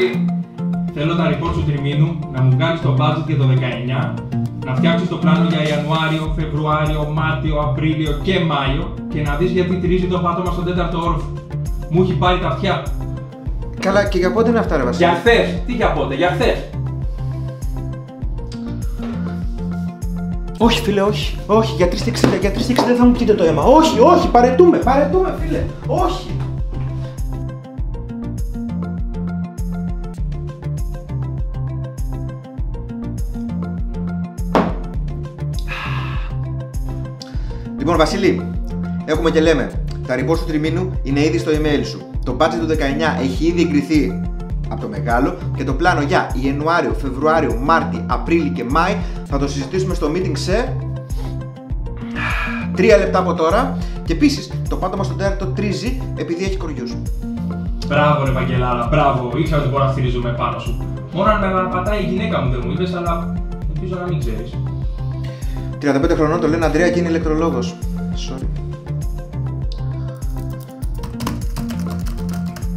Βαγγέλη. Θέλω τα report του τριμήνου να μου κάνεις το budget για το 19, να φτιάξεις το πλάνο για Ιανουάριο, Φεβρουάριο, Μάρτιο, Απρίλιο και Μάιο και να δεις γιατί τρίζει το πάτωμα στον τέταρτο όροφο. Μου έχει πάρει τα αυτιά. Καλά, και για πότε είναι αυτά, ρε Βασίλη; Για χθες. Τι για πότε, για χθες. Όχι, φίλε, όχι. Όχι, για 360, για 360 δεν θα μου πείτε το αίμα. Όχι, όχι, παρετούμε, παρετούμε, φίλε. Όχι. Λοιπόν, Βασίλη, έχουμε και λέμε. Τα reports του τριμήνου είναι ήδη στο email σου. Το budget του 19 έχει ήδη εγκριθεί από το μεγάλο και το πλάνο για Ιανουάριο, Φεβρουάριο, Μάρτι, Απρίλιο και Μάη θα το συζητήσουμε στο meeting σε 3 λεπτά από τώρα. Και επίσης το πάτωμα στον τέταρτο τρίζει επειδή έχει κοριούς. Μπράβο, ρε Βαγγελάρα, μπράβο. Ήξερα ότι μπορώ να στηρίζομαι πάνω σου. Μόνο αν με πατάει η γυναίκα μου δεν μου είπες, αλλά ελπίζω να μην ξέρεις. 35 χρονών το λένε Αντρέα και είναι ηλεκτρολόγος. Sorry.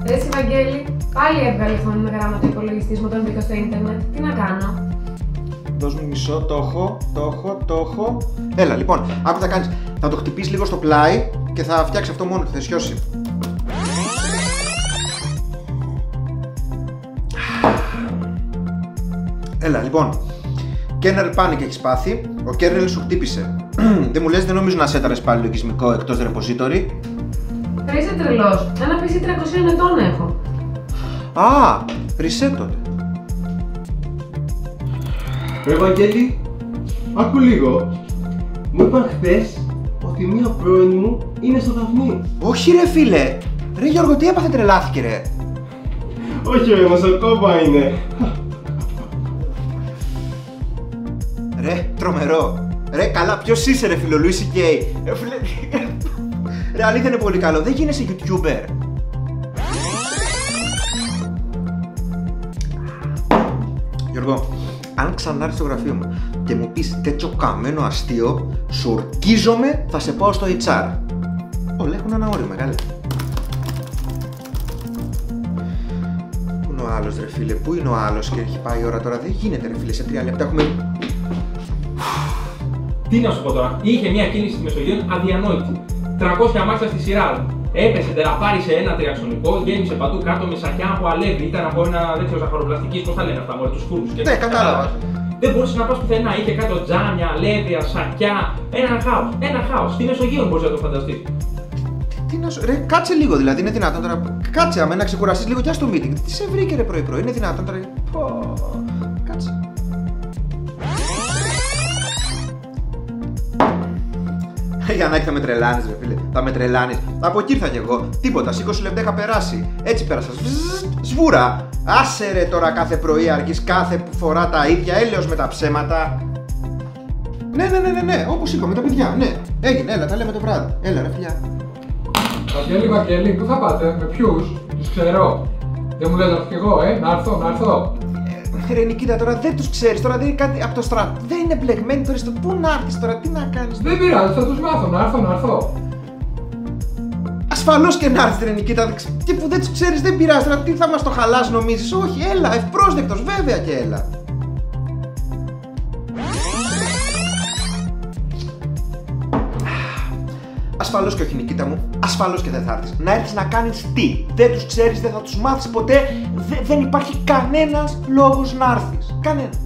Ρε εσύ, Βαγγέλη, πάλι έβγαλε φωνή με γράμματα υπολογιστής μου όταν μπήκα στο ίντερνετ. Τι να κάνω; Δώσ' μου μισό, το έχω, το έχω, το έχω. Έλα, λοιπόν, άκου τι θα κάνεις. Θα το χτυπήσεις λίγο στο πλάι και θα φτιάξεις αυτό μόνο του, θα σιώσει. Έλα, λοιπόν. Κέρνερ πάνε και έχεις πάθει. Ο κέρνερ σου χτύπησε. δεν μου λες, δεν νομίζω να σέταρες πάλι λογισμικό εκτός repository. Ρε είσαι τρελός. Ένα PC 300 ετών έχω. Α, reset τότε. Ρε Βαγγέλη, άκου λίγο. Μου είπαν χθες ότι μία πρώην μου είναι στο δαυνί. Όχι ρε φίλε. Ρε Γιώργο, τι έπαθε τρελάθηκε ρε. Όχι ρε, νοσοκόμα είναι. Τρομερό. Ρε, καλά, ποιος είσαι, ρε φίλο, Λουίση Γκέι. Ρε, φίλε. Ρε, αλήθεια είναι πολύ καλό. Δεν γίνεσαι YouTuber. Γιώργο, αν ξανάρθεις στο γραφείο μου και μου πεις τέτοιο καμένο αστείο, σου ορκίζομαι, θα σε πάω στο HR. Όλα έχουν ένα όριο, μεγάλε. Πού είναι ο άλλος, ρε φίλε, πού είναι ο άλλος και έχει πάει η ώρα τώρα; Δεν γίνεται, ρε φίλε, σε τρία λεπτά έχουμε Τι να σου πω τώρα, είχε μια κίνηση στη Μεσογείο αδιανόητη. 300 αμάξια στη σειρά. Έπεσε, τεραπάρισε ένα τριαξονικό, γέμισε παντού κάτω με σακιά από αλεύρι. Ήταν από ένα τέτοιο ζαχαροπλαστικής, πώς τα λένε αυτά, μόλι τους φούρνου. Ναι, κατάλαβα. Δεν μπορούσες να πας πουθενά, είχε κάτω τζάμια, αλεύρια, σακιά. Ένα χάος. Ένα χάος. Στη Μεσογείο μπορείς να το φανταστείς. Τι να σου. Ρε, κάτσε λίγο δηλαδή, είναι δυνατόν τώρα. Κάτσε αμέ να ξεκουραστείς λίγο και στο meeting. Τι σε βρήκε ρε πρωί-πρωί, είναι δυνατόν τώρα. Πω, Για να θα με τρελάνει, ρε φίλε. Θα με τρελάνει. Από εκεί ήρθα κι εγώ. Τίποτα. 20 λεπτά είχα περάσει. Έτσι πέρασα. Σβζζζ, Σβούρα. Άσε ρε τώρα κάθε πρωί αργείς κάθε φορά τα ίδια. Έλεος με τα ψέματα. Ναι, ναι, ναι, ναι, ναι. Όπως είπα με τα παιδιά. Ναι. Έγινε, έλα, τα λέμε το βράδυ. Έλα, ρε φιλιά. Βαγγέλη, Βαγγέλη, πού θα πάτε, με ποιους, τους ξέρω. Δεν μου λέτε να έρθω κι εγώ, ε, να έρθω, να έρθω. Ε, Ρε Νικήτα, τώρα δεν τους ξέρεις. Τώρα δεν είναι κάτι από το στρατό. Δεν είναι μπλεγμένοι τώρα στο. Πού να έρθεις τώρα, τι να κάνεις. Δεν πειράζει, θα τους μάθω, να έρθω, να έρθω. Ασφαλώς και να έρθεις, Ρε Νικήτα. δεν ξ- Τι που δεν τους ξέρεις, δεν πειράζει. Τώρα τι θα μας το χαλάσει, νομίζεις; Όχι, έλα, ευπρόσδεκτος, βέβαια και έλα. ασφαλώς και όχι νικήτα μου, ασφαλώς και δεν θα έρθεις. Να έρθεις να κάνεις τι; Δεν τους ξέρεις, δεν θα τους μάθεις ποτέ. Δεν υπάρχει κανένας λόγος να έρθεις. Κανένας.